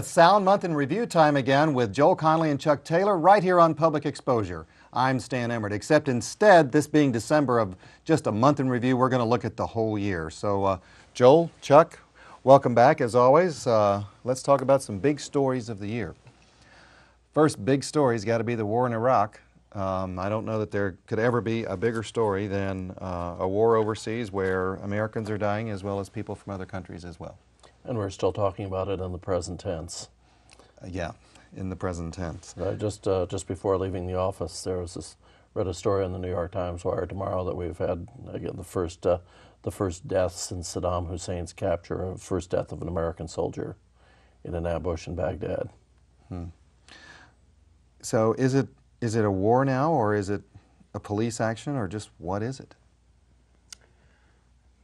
It's Sound Month in Review time again with Joel Connelly and Chuck Taylor right here on Public Exposure. I'm Stan Emert, except instead, this being December of just a month in review, we're going to look at the whole year. So, uh, Joel, Chuck, welcome back as always. Uh, let's talk about some big stories of the year. First big story's got to be the war in Iraq. Um, I don't know that there could ever be a bigger story than uh, a war overseas where Americans are dying as well as people from other countries as well. And we're still talking about it in the present tense. Uh, yeah, in the present tense. Uh, just uh, just before leaving the office, there was this read a story in the New York Times wire tomorrow that we've had again the first uh, the first death since Saddam Hussein's capture, of first death of an American soldier in an ambush in Baghdad. Hmm. So is it is it a war now, or is it a police action, or just what is it?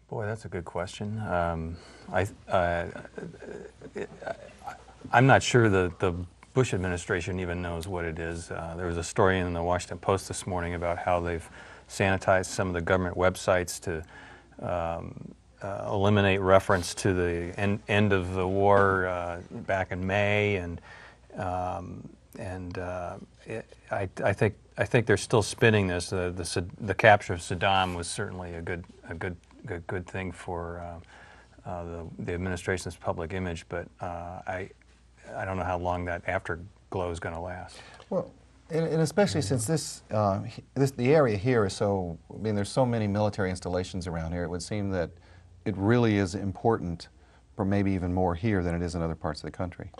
Boy, that's a good question. Um, I, uh, I'm not sure that the Bush administration even knows what it is. Uh, there was a story in the Washington Post this morning about how they've sanitized some of the government websites to um, uh, eliminate reference to the end, end of the war uh, back in May, and um, and uh, it, I, I, think I think they're still spinning this. The, the, the capture of Saddam was certainly a good a good good, good thing for uh, uh, the, the, administration's public image, but uh, I, I don't know how long that afterglow is going to last. Well, and, and especially since this, uh, this, the area here is so, I mean, there's so many military installations around here, it would seem that it really is important, or maybe even more here than it is in other parts of the country.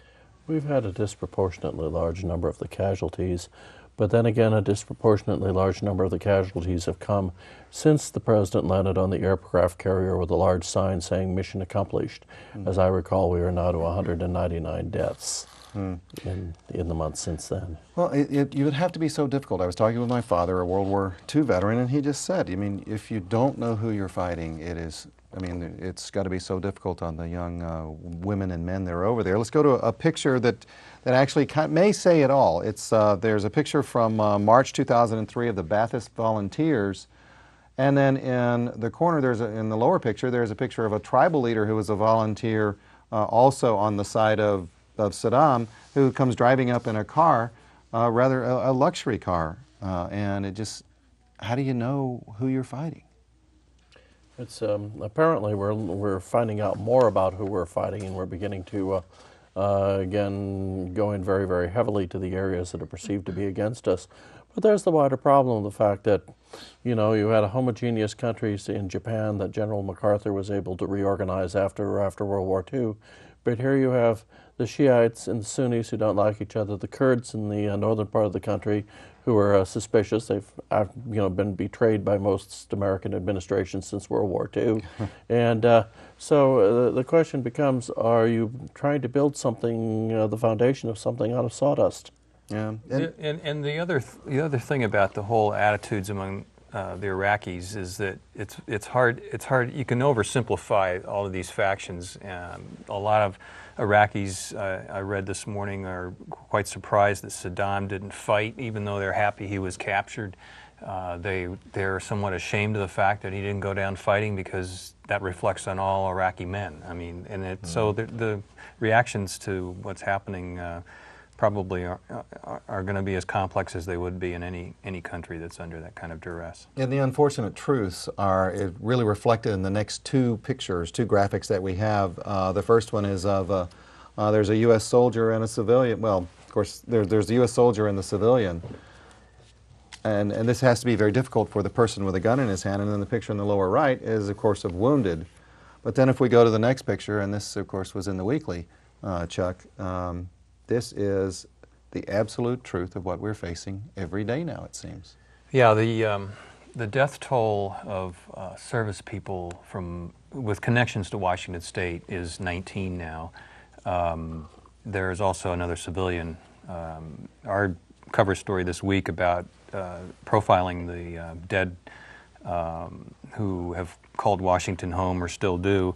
We've had a disproportionately large number of the casualties but then again, a disproportionately large number of the casualties have come since the president landed on the aircraft carrier with a large sign saying mission accomplished. Mm. As I recall, we are now to 199 deaths. Mm. In, in the months since then. Well, it, it, you would have to be so difficult. I was talking with my father, a World War II veteran, and he just said, I mean, if you don't know who you're fighting, it is, I mean, it's got to be so difficult on the young uh, women and men that are over there. Let's go to a, picture that that actually may say it all. It's, uh, there's a picture from uh, March 2003 of the Ba'athist volunteers. And then in the corner, there's a, in the lower picture, there's a picture of a tribal leader who was a volunteer uh, also on the side of, of Saddam, who comes driving up in a car, uh, rather a, a, luxury car. Uh, and it just, how do you know who you're fighting? It's um, apparently we're, we're finding out more about who we're fighting, and we're beginning to uh, uh, again, going very, very heavily to the areas that are perceived to be against us. But there's the wider problem, the fact that, you know, you had a homogeneous country in Japan that General MacArthur was able to reorganize after, after World War II. But here you have the Shiites and the Sunnis who don't like each other, the Kurds in the uh, northern part of the country who are uh, suspicious. They've uh, you know been betrayed by most American administrations since World War II, and uh, so uh, the question becomes: Are you trying to build something, uh, the foundation of something out of sawdust? Yeah, and and, and the other th the other thing about the whole attitudes among uh, the Iraqis is that it's it's hard it's hard you can oversimplify all of these factions. Um, a lot of Iraqis uh, I read this morning are quite surprised that Saddam didn't fight, even though they're happy he was captured. Uh, they they're somewhat ashamed of the fact that he didn't go down fighting because that reflects on all Iraqi men. I mean, and it, mm -hmm. so the, the, reactions to what's happening uh, probably are, are, going to be as complex as they would be in any, any country that's under that kind of duress. And the unfortunate truths are really reflected in the next two pictures, two graphics that we have. Uh, the first one is of uh, uh, there's a U.S. soldier and a civilian. Well, of course, there, there's the U.S. soldier and the civilian. And, and this has to be very difficult for the person with a gun in his hand. And then the picture in the lower right is, of course, of wounded. But then if we go to the next picture, and this, of course, was in the weekly, uh, Chuck, um, this is the absolute truth of what we're facing every day now, it seems. Yeah, the, um, the death toll of uh, service people from, with connections to Washington State is 19 now. Um, there's also another civilian. Um, our cover story this week about uh, profiling the uh, dead um, who have called Washington home or still do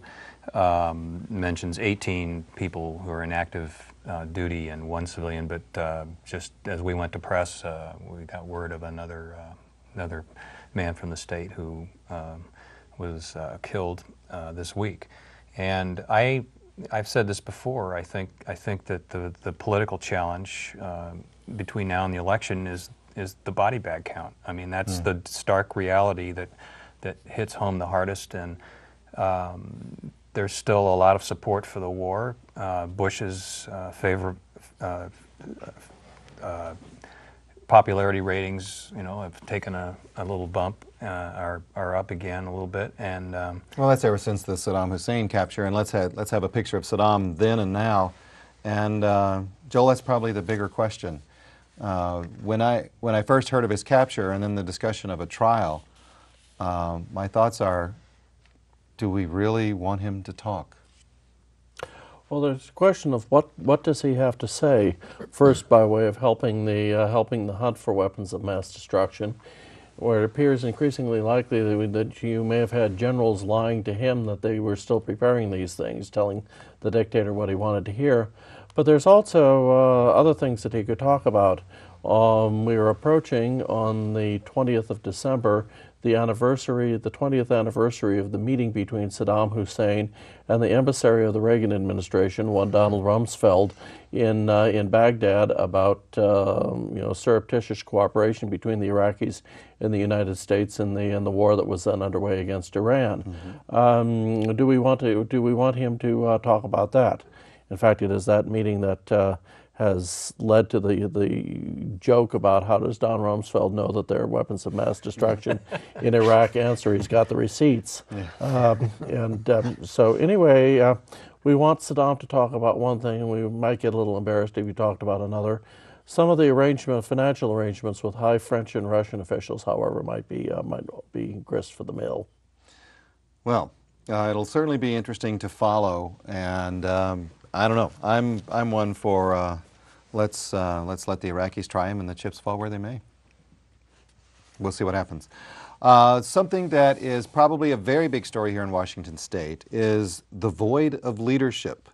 um, mentions 18 people who are in active uh, duty and one civilian, but uh, just as we went to press, uh, we got word of another uh, another man from the state who um, was uh, killed uh, this week. And I I've said this before. I think I think that the the political challenge uh, between now and the election is is the body bag count. I mean, that's the stark reality that that hits home the hardest. And um, there's still a lot of support for the war. Uh, Bush's uh, favor. Uh, uh, popularity ratings, you know, have taken a, a little bump, uh, are, are up again a little bit, and um, Well, that's ever since the Saddam Hussein capture, and let's have, let's have a picture of Saddam then and now. And uh, Joel, that's probably the bigger question. When I when I first heard of his capture and then the discussion of a trial, my thoughts are, do we really want him to talk? Well, there's a question of what, what does he have to say? First, by way of helping the uh, helping the hunt for weapons of mass destruction, where it appears increasingly likely that, we- that you may have had generals lying to him that they were still preparing these things, telling the dictator what he wanted to hear. But there's also uh, other things that he could talk about. Um, we are approaching on the 20th of December the anniversary, the 20th anniversary of the meeting between Saddam Hussein and the emissary of the Reagan administration, one Donald Rumsfeld, in uh, in Baghdad about um, you know surreptitious cooperation between the Iraqis and the United States in the in the war that was then underway against Iran. Um, do we want to do we want him to uh, talk about that? In fact, it is that meeting that uh, has led to the the joke about how does Don Rumsfeld know that there are weapons of mass destruction in Iraq? Answer: He's got the receipts. Um, and um, so, anyway, uh, we want Saddam to talk about one thing, and we might get a little embarrassed if he talked about another. Some of the arrangement, financial arrangements with high French and Russian officials, however, might be uh, might be grist for the mill. Well, uh, it'll certainly be interesting to follow, and um, I don't know. I'm I'm one for uh, let's uh, let's let the Iraqis try him, and the chips fall where they may. We'll see what happens. Uh, something that is probably a very big story here in Washington State is the void of leadership.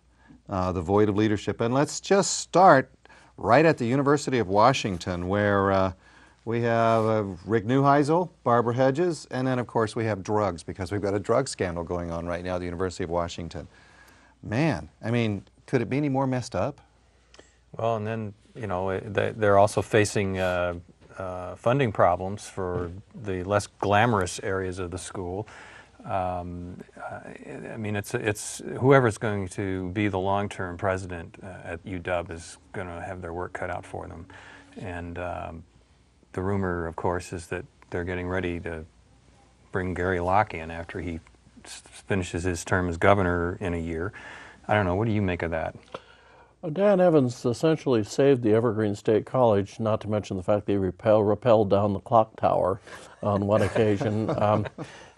Uh, the void of leadership, and let's just start right at the University of Washington, where. Uh, we have uh, Rick Neuheisel, Barbara Hedges, and then, of course, we have drugs because we've got a drug scandal going on right now at the University of Washington. Man, I mean, could it be any more messed up? Well, and then you know they- they're also facing uh, uh, funding problems for the less glamorous areas of the school. Um, I mean, it's it's whoever's going to be the long-term president uh, at UW is going to have their work cut out for them, and um, the rumor, of course, is that they're getting ready to bring Gary Locke in after he finishes his term as governor in a year. I don't know. What do you make of that? Well, Dan Evans essentially saved the Evergreen State College, not to mention the fact that he repel, rappelled down the clock tower on one occasion. Um,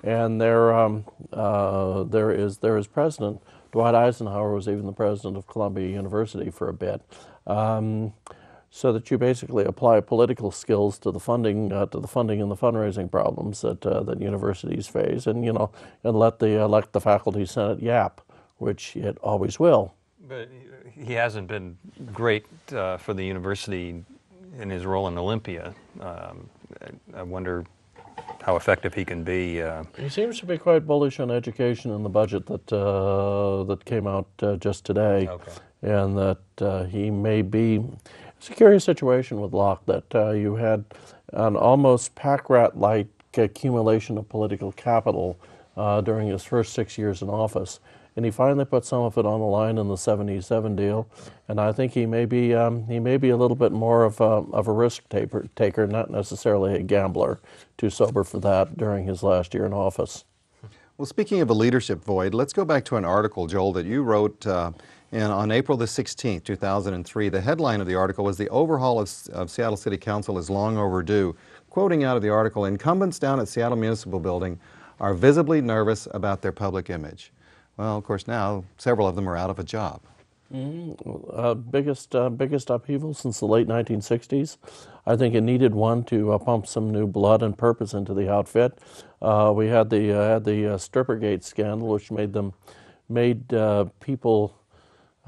and there, um, uh, there is there is president Dwight Eisenhower was even the president of Columbia University for a bit. Um, so that you basically apply political skills to the funding, uh, to the funding and the fundraising problems that uh, that universities face, and you know, and let the let the faculty senate yap, which it always will. But he hasn't been great uh, for the university in his role in Olympia. Um, I- I wonder how effective he can be. Uh, He seems to be quite bullish on education in the budget that uh, that came out uh, just today, Okay. and that uh, he may be. It's a curious situation with Locke that uh, you had an almost pack rat-like accumulation of political capital uh, during his first six years in office, and he finally put some of it on the line in the '77 deal, and I think he may be um, he may be a little bit more of a, of a risk taker, taker, not necessarily a gambler. Too sober for that during his last year in office. Well, speaking of a leadership void, let's go back to an article, Joel, that you wrote uh, in, on April the 16th, 2003. The headline of the article was The Overhaul of, of Seattle City Council is Long Overdue. Quoting out of the article, incumbents down at Seattle Municipal Building are visibly nervous about their public image. Well, of course, now several of them are out of a job. uh, biggest uh, biggest upheaval since the late 1960s. I think it needed one to uh, pump some new blood and purpose into the outfit. Uh, we had the uh, had the uh, Strippergate scandal, which made them made people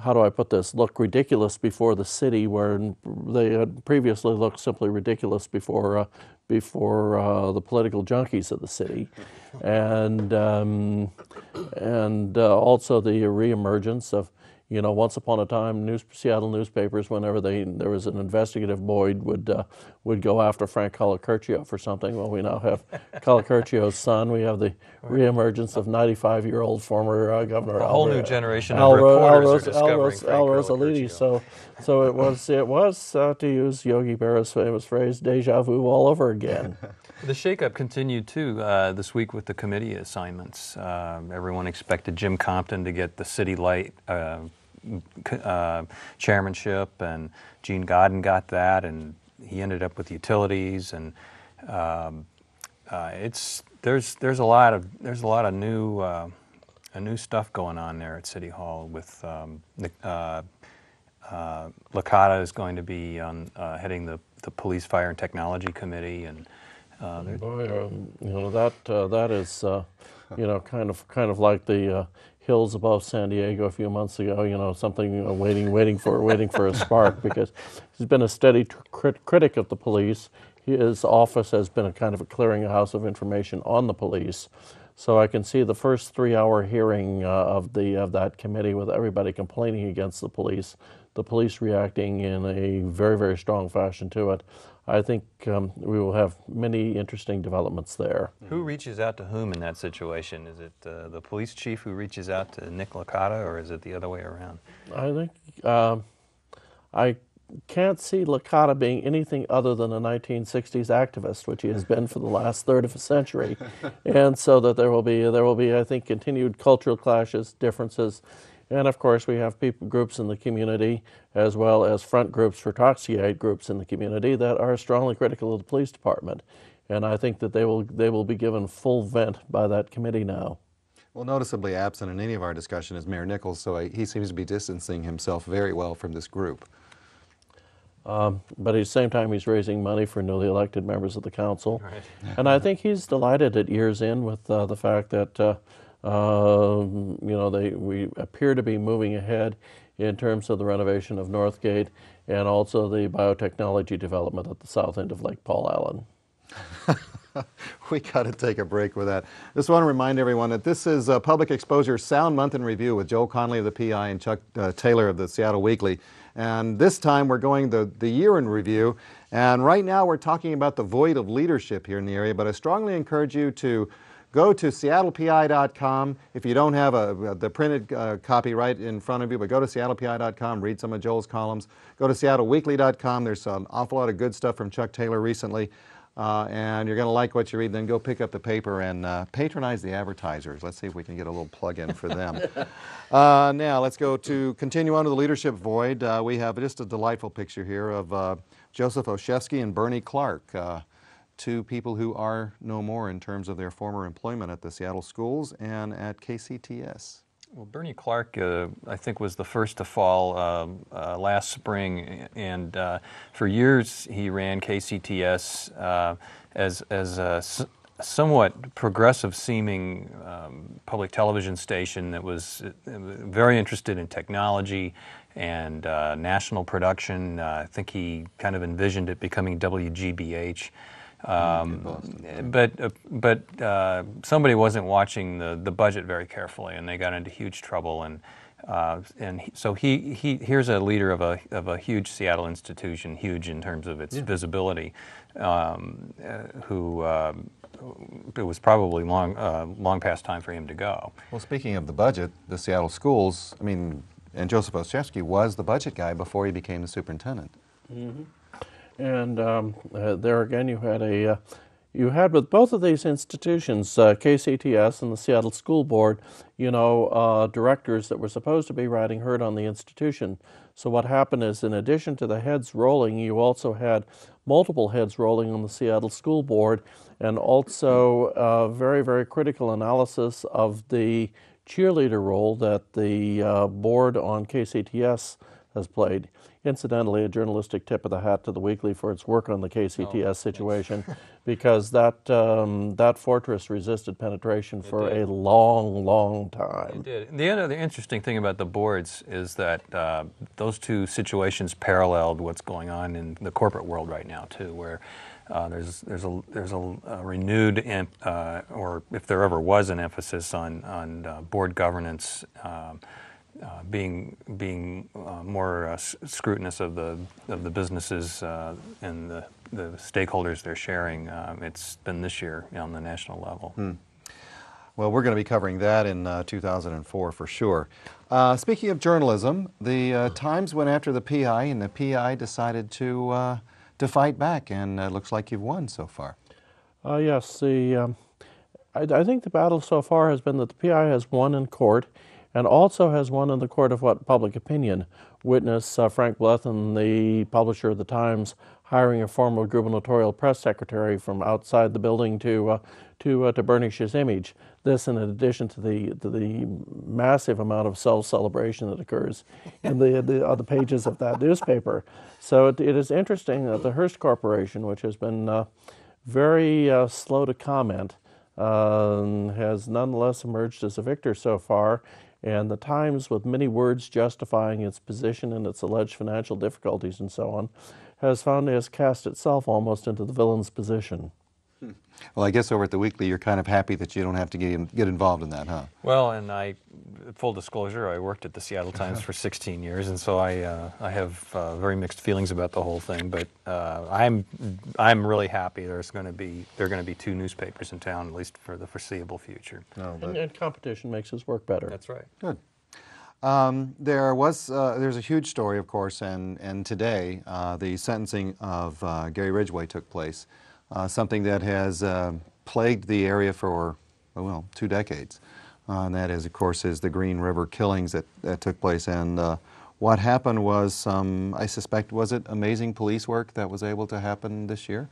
how do I put this, look ridiculous before the city, where they had previously looked simply ridiculous before uh, before uh, the political junkies of the city, and um, and uh, also the reemergence of you know, once upon a time, news, Seattle newspapers, whenever they there was an investigative Boyd would uh, would go after Frank Colacurcio for something. Well, we now have Colacurcio's son. We have the reemergence of 95-year-old former uh, governor. A whole Al- new generation Al of Ro- Al reporters Ros- are Al discovering Ros- Frank Al Rosellini. So, so it was it was uh, to use Yogi Berra's famous phrase, "Deja vu all over again." The shakeup continued too uh, this week with the committee assignments. Um everyone expected Jim Compton to get the City Light uh, chairmanship, and Jean Godden got that, and he ended up with utilities. And um, uh, it's there's there's a lot of there's a lot of new uh, a new stuff going on there at City Hall with um, uh, uh, Licata is going to be on, uh, heading the, the Police, Fire, and Technology Committee, and uh, Boy, um, you know that uh, that is, uh, you know, kind of kind of like the uh, hills above San Diego a few months ago. You know, something you know, waiting, waiting for, waiting for a spark. Because he's been a steady crit- critic of the police. His office has been a kind of a clearinghouse of information on the police. So I can see the first three-hour hearing uh, of the of that committee with everybody complaining against the police, the police reacting in a very very strong fashion to it. I think um, we will have many interesting developments there. who reaches out to whom in that situation? Is it uh, the police chief who reaches out to Nick Licata, or is it the other way around? I think um, I can't see Licata being anything other than a 1960s activist, which he has been for the last third of a century, and so that there will be there will be I think continued cultural clashes, differences, and of course we have people groups in the community as well as front groups for toxiate groups in the community that are strongly critical of the police department, and I think that they will they will be given full vent by that committee now. Well, noticeably absent in any of our discussion is Mayor Nickels, so I- he seems to be distancing himself very well from this group. Um, but at the same time, he's raising money for newly elected members of the council. Right. and I think he's delighted at years end with uh, the fact that, uh, um, you know, they, we appear to be moving ahead in terms of the renovation of Northgate and also the biotechnology development at the south end of Lake Paul Allen. we got to take a break with that. Just want to remind everyone that this is uh, Public Exposure Sound Month in Review with Joe Connelly of the PI and Chuck uh, Taylor of the Seattle Weekly. And this time we're going the, the year in review. And right now we're talking about the void of leadership here in the area, but I strongly encourage you to go to seattlepi.com. If you don't have a, the printed uh, copy right in front of you, but go to seattlepi.com, read some of Joel's columns. Go to seattleweekly.com. There's an awful lot of good stuff from Chuck Taylor recently. Uh, and you're going to like what you read, then go pick up the paper and uh, patronize the advertisers. Let's see if we can get a little plug in for them. uh, now, let's go to continue on to the leadership void. Uh, we have just a delightful picture here of uh, Joseph Olchefske and Bernie Clark, two people who are no more in terms of their former employment at the Seattle schools and at KCTS. Well, Bernie Clark, uh, I think, was the first to fall um, uh, last spring, and uh, for years he ran KCTS uh, as as a s- somewhat progressive-seeming um, public television station that was uh, very interested in technology and uh, national production. I think he kind of envisioned it becoming WGBH. Um, but uh, but uh, somebody wasn't watching the, the budget very carefully, and they got into huge trouble. And uh, and he, so he, he here's a leader of a of a huge Seattle institution, huge in terms of its visibility, um, uh, who. Um, it was probably long, uh, long past time for him to go. Well, speaking of the budget, the Seattle schools, I mean, and Joseph Olchefske was the budget guy before he became the superintendent. And um, uh, there again, you had a uh, you had with both of these institutions, uh, KCTS and the Seattle School Board, you know, uh, directors that were supposed to be riding herd on the institution. So what happened is, in addition to the heads rolling, you also had multiple heads rolling on the Seattle School Board, and also uh, very very critical analysis of the cheerleader role that the uh, board on KCTS has played. Incidentally, a journalistic tip of the hat to the Weekly for its work on the KCTS situation, because that um, that fortress resisted penetration for a long, long time. It did. The other interesting thing about the boards is that uh, those two situations paralleled what's going on in the corporate world right now too, where uh, there's there's a there's a, a renewed em- uh, or if there ever was an emphasis on on uh, board governance. Um, uh, being being uh, more uh, scrutinous of the of the businesses uh, and the, the stakeholders they're sharing. Um, it's been this year on the national level. Well, we're going to be covering that in uh, 2004 for sure. Uh, speaking of journalism, the uh, Times went after the PI, and the PI decided to uh, to fight back, and it looks like you've won so far. Uh, yes, the um, I, I think the battle so far has been that the PI has won in court, and also has won in the court of what public opinion. Witness uh, Frank Blethen, the publisher of the Times, hiring a former gubernatorial press secretary from outside the building to uh, to uh, to burnish his image. This, in addition to the to the massive amount of self celebration that occurs in the the, on the pages of that newspaper. So it, it is interesting that the Hearst Corporation, which has been uh, very uh, slow to comment, um, has nonetheless emerged as a victor so far. And the Times, with many words justifying its position and its alleged financial difficulties and so on, has found it has cast itself almost into the villain's position. Well, I guess over at the Weekly, you're kind of happy that you don't have to get, in, get involved in that, huh? Well, and I, full disclosure, I worked at the Seattle Times for 16 years, and so I, uh, I have uh, very mixed feelings about the whole thing. But uh, I'm, I'm really happy. There's going to be, there are going to be two newspapers in town, at least for the foreseeable future. No, And, and competition makes us work better. That's right. Good. Um, there was uh, there's a huge story, of course, and and today uh, the sentencing of uh, Gary Ridgway took place, uh, something that has uh, plagued the area for well two decades, uh, and that is, of course, is the Green River killings that, that took place. And uh, what happened was some, I suspect, was it amazing police work that was able to happen this year?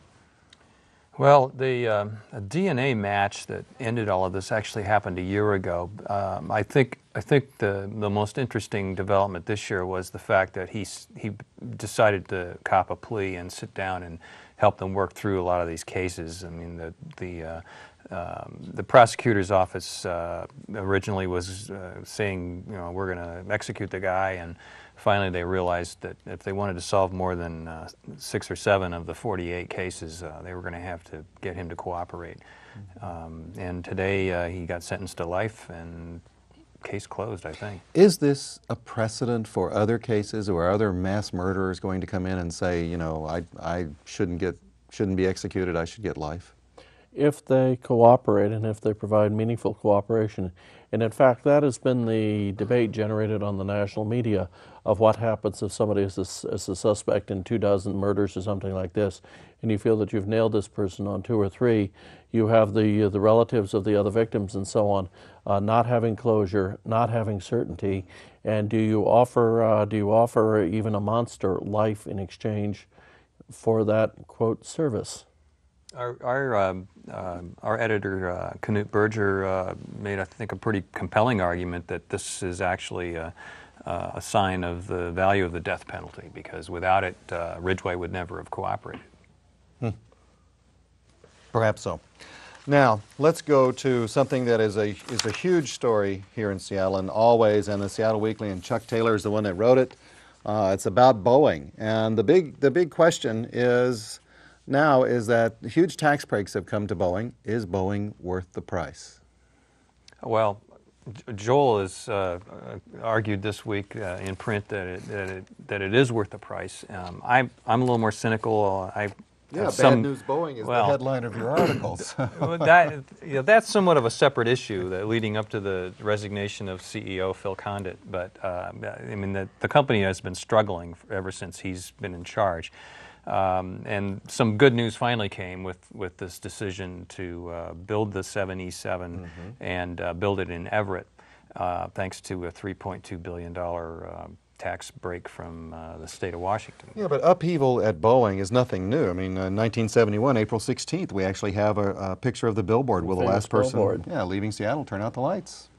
Well, the um, a DNA match that ended all of this actually happened a year ago. Um, I think I think the the most interesting development this year was the fact that he he decided to cop a plea and sit down and help them work through a lot of these cases. I mean, the the uh, um, the prosecutor's office uh, originally was uh, saying, you know, we're going to execute the guy, and finally they realized that if they wanted to solve more than uh, six or seven of the 48 cases, uh, they were going to have to get him to cooperate. Um, and today uh, he got sentenced to life, and case closed, I think. Is this a precedent for other cases, or are other mass murderers going to come in and say, you know, I I shouldn't get shouldn't be executed, I should get life? if they cooperate and if they provide meaningful cooperation. And in fact, that has been the debate generated on the national media of what happens if somebody is a, is a suspect in two dozen murders or something like this, and you feel that you've nailed this person on two or three. You have the the relatives of the other victims and so on, uh, not having closure, not having certainty, and do you offer uh, do you offer even a monster life in exchange for that quote service? Our our, um, um our editor uh, Knute Berger uh, made, I think, a pretty compelling argument that this is actually a, uh, a sign of the value of the death penalty because without it, uh, Ridgway would never have cooperated. Perhaps so. Now, let's go to something that is a, is a huge story here in Seattle and always, and the Seattle Weekly, and Chuck Taylor is the one that wrote it. Uh, it's about Boeing. And the big, the big question is now is that huge tax breaks have come to Boeing. Is Boeing worth the price? Well, Joel has uh, uh, argued this week uh, in print that it, that it that it is worth the price. Um, I'm I'm a little more cynical. I have some- news Boeing is well, headline of your articles. that, you know, that's somewhat of a separate issue that leading up to the resignation of CEO Phil Condit. But uh, I mean, the, the company has been struggling ever since he's been in charge. Um, and some good news finally came with, with this decision to uh, build the 7E7 and uh, build it in Everett, uh, thanks to a $3.2 billion uh, tax break from uh, the state of Washington. Yeah, but upheaval at Boeing is nothing new. I mean, uh, 1971, April 16th, we actually have a, a picture of the billboard. Will the last person, billboard. yeah, leaving Seattle turn out the lights?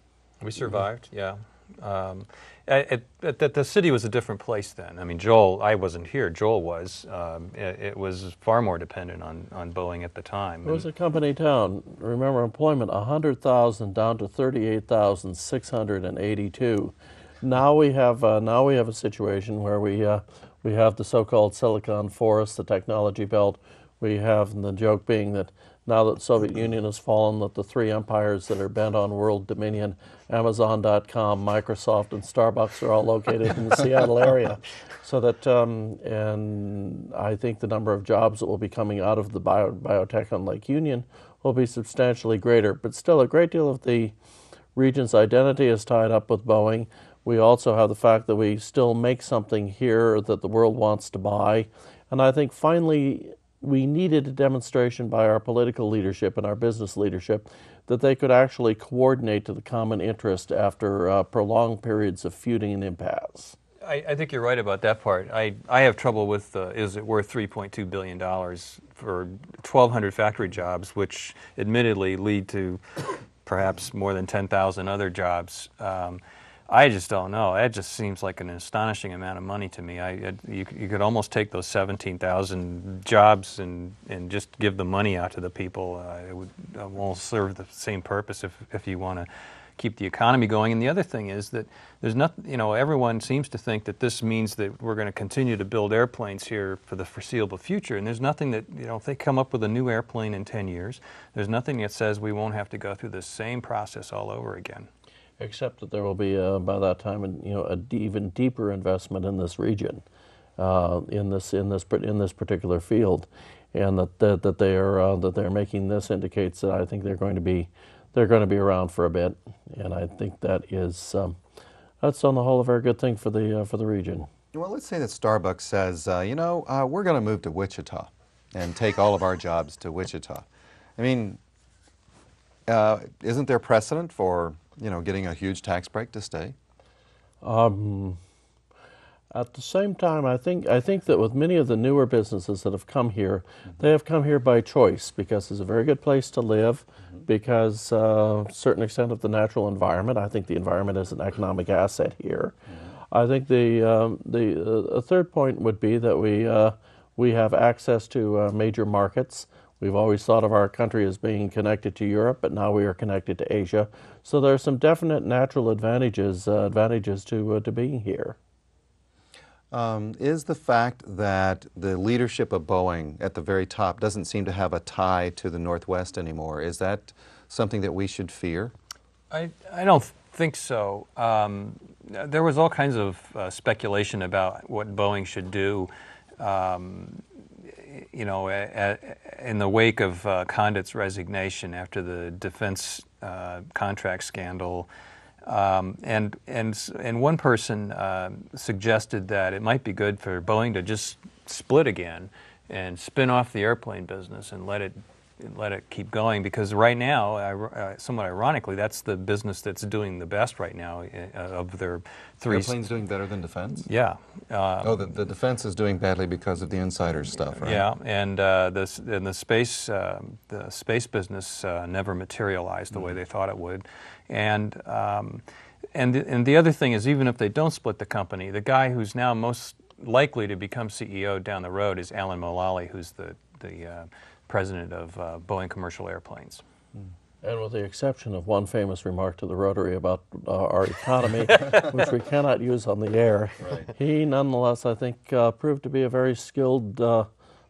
We survived, yeah. Um, it, it, the, the city was a different place then. I mean, Joel, I wasn't here. Joel was. Um, it, it was far more dependent on, on Boeing at the time. It was a company town. Remember, employment 100,000 down to 38,682. Now we have uh, now we have a situation where we uh, we have the so-called Silicon Forest, the technology belt. We have the joke being that now that the Soviet Union has fallen, that the three empires that are bent on world dominion, Amazon.com, Microsoft, and Starbucks, are all located in the Seattle area. So that, um, and I think the number of jobs that will be coming out of the bio, biotech on Lake Union will be substantially greater. But still, a great deal of the region's identity is tied up with Boeing. We also have the fact that we still make something here that the world wants to buy. And I think finally, we needed a demonstration by our political leadership and our business leadership that they could actually coordinate to the common interest after uh, prolonged periods of feuding and impasse. I, I think you're right about that part. I, I have trouble with uh, is it worth 3.2 billion dollars for 1,200 factory jobs, which admittedly lead to perhaps more than 10,000 other jobs. Um, I just don't know. That just seems like an astonishing amount of money to me. I, you, you could almost take those 17,000 jobs and, and just give the money out to the people. Uh, it would uh, won't serve the same purpose if, if you want to keep the economy going. And the other thing is that there's not, you know, everyone seems to think that this means that we're going to continue to build airplanes here for the foreseeable future. And there's nothing that, you know, if they come up with a new airplane in 10 years, there's nothing that says we won't have to go through the same process all over again. Except that there will be uh, by that time, an- you know, a d- even deeper investment in this region, uh, in this in this in this particular field, and that that, that they are uh, that they're making this indicates that I think they're going to be they're going to be around for a bit, and I think that is um, that's on the whole a very good thing for the uh, for the region. Well, let's say that Starbucks says, uh, you know, uh, we're going to move to Wichita and take all of our jobs to Wichita. I mean, uh, isn't there precedent for, you know, getting a huge tax break to stay? Um, at the same time, I think I think that with many of the newer businesses that have come here, they have come here by choice because it's a very good place to live, because uh, a certain extent of the natural environment. I think the environment is an economic asset here. I think the um, the uh, a third point would be that we uh, we have access to uh, major markets. We've always thought of our country as being connected to Europe, but now we are connected to Asia. So there are some definite natural advantages uh, advantages to uh, to being here. Um, is the fact that the leadership of Boeing at the very top doesn't seem to have a tie to the Northwest anymore, is that something that we should fear? I, I don't think so. Um, there was all kinds of uh, speculation about what Boeing should do. Um, you know, in the wake of uh, Condit's resignation after the defense uh, contract scandal, um, and and and one person uh, suggested that it might be good for Boeing to just split again and spin off the airplane business and let it let it keep going because right now, uh, somewhat ironically, that's the business that's doing the best right now uh, of their three. Airplanes doing better than defense? Yeah. Uh, Oh, the, the defense is doing badly because of the insider stuff, right? Yeah, and uh, the and the space the space business uh, never materialized the way they thought it would, and um, and the, and the other thing is even if they don't split the company, the guy who's now most likely to become CEO down the road is Alan Mulally, who's the the uh, president of uh, Boeing Commercial Airplanes. And with the exception of one famous remark to the Rotary about uh, our economy, which we cannot use on the air, he nonetheless, I think, uh, proved to be a very skilled uh,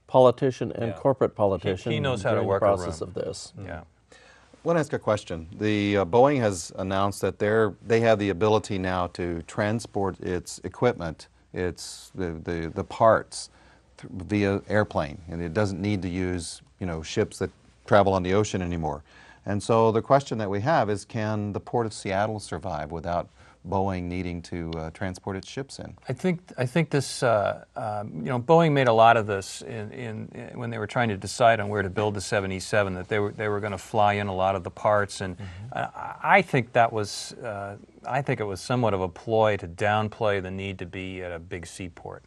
politician and Yeah. corporate politician. He knows how to work the process room. of this. Yeah. I want to ask a question. The uh, Boeing has announced that they're they have the ability now to transport its equipment, its the the, the parts th- via airplane, and it doesn't need to use you know ships that travel on the ocean anymore. And so the question that we have is, can the port of Seattle survive without Boeing needing to uh, transport its ships in? I think I think this uh, um, you know Boeing made a lot of this in, in, in when they were trying to decide on where to build the 7E7 that they were they were going to fly in a lot of the parts and I, I think that was uh, I think it was somewhat of a ploy to downplay the need to be at a big seaport.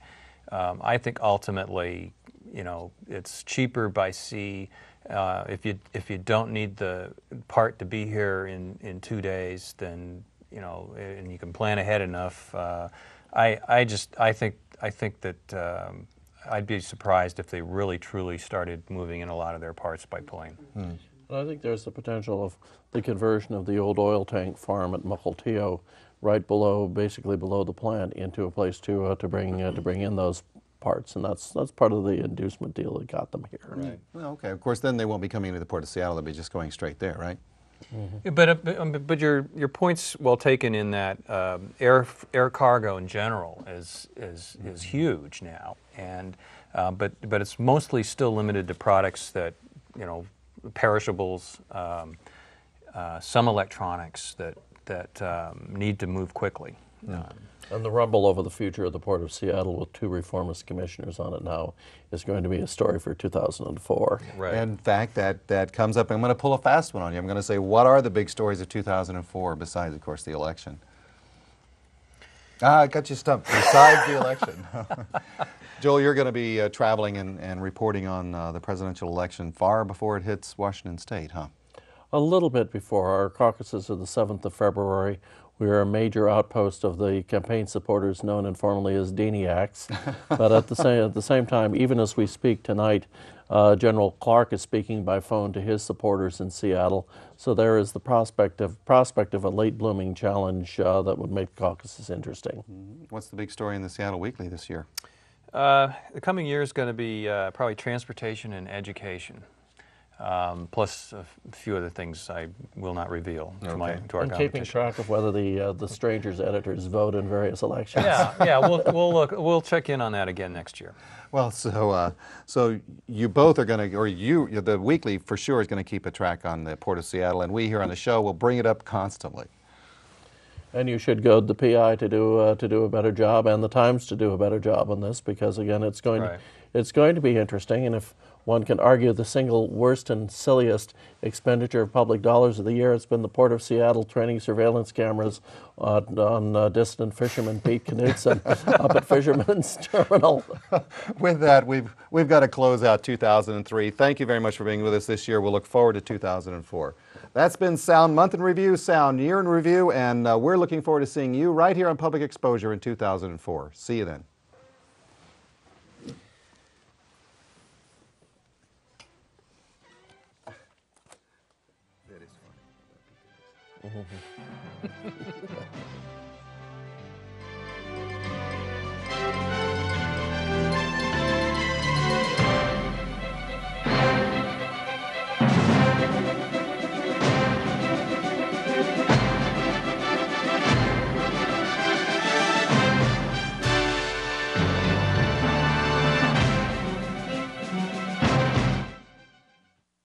Um, I think ultimately you know it's cheaper by sea. Uh, if you if you don't need the part to be here in, in two days, then you know, and you can plan ahead enough. Uh, I, I just, I think, I think that um, I'd be surprised if they really truly started moving in a lot of their parts by plane. And I think there's the potential of the conversion of the old oil tank farm at Mukilteo, right below, basically below the plant, into a place to uh, to bring uh, to bring in those parts, and that's that's part of the inducement deal that got them here. Well, okay, of course, then they won't be coming to the Port of Seattle, they'll be just going straight there, right? Yeah, But, uh, but, um, but your, your point's well taken in that um, air, air cargo in general is, is, is huge now. And, uh, but, but it's mostly still limited to products that, you know, perishables, um, uh, some electronics that, that um, need to move quickly. Um, And the rumble over the future of the Port of Seattle with two reformist commissioners on it now is going to be a story for 2004. right. In fact, that, that comes up, I'm going to pull a fast one on you. I'm going to say, what are the big stories of 2004 besides, of course, the election? Ah, I got you stumped. Besides the election. Joel, you're going to be uh, traveling and, and reporting on uh, the presidential election far before it hits Washington State, huh? A little bit before our caucuses are the 7th of February. We are a major outpost of the campaign supporters known informally as Deaniacs. but at the, same, at the same time, even as we speak tonight, uh, General Clark is speaking by phone to his supporters in Seattle. So there is the prospect of, prospect of a late blooming challenge uh, that would make the caucuses interesting. What's the big story in the Seattle Weekly this year? Uh, the coming year is going to be uh, probably transportation and education, um, plus a f- few other things I will not reveal to, my, to our And keeping track of whether the, uh, the strangers editors vote in various elections. Yeah, yeah, we'll, we'll look. We'll check in on that again next year. Well, so uh, so you both are going to, or you, the weekly for sure is going to keep a track on the Port of Seattle, and we here on the show will bring it up constantly. And you should goad the PI to do uh, to do a better job, and the Times to do a better job on this, because again, it's going Right. to, it's going to be interesting. And if one can argue the single worst and silliest expenditure of public dollars of the year, it's been the Port of Seattle training surveillance cameras uh, on uh, dissident fisherman Pete Knutson up at Fisherman's Terminal. With that, we've we've got to close out 2003. Thank you very much for being with us this year. We'll look forward to 2004. That's been Sound Month in Review, Sound Year in Review, and uh, we're looking forward to seeing you right here on Public Exposure in 2004. See you then. Funny.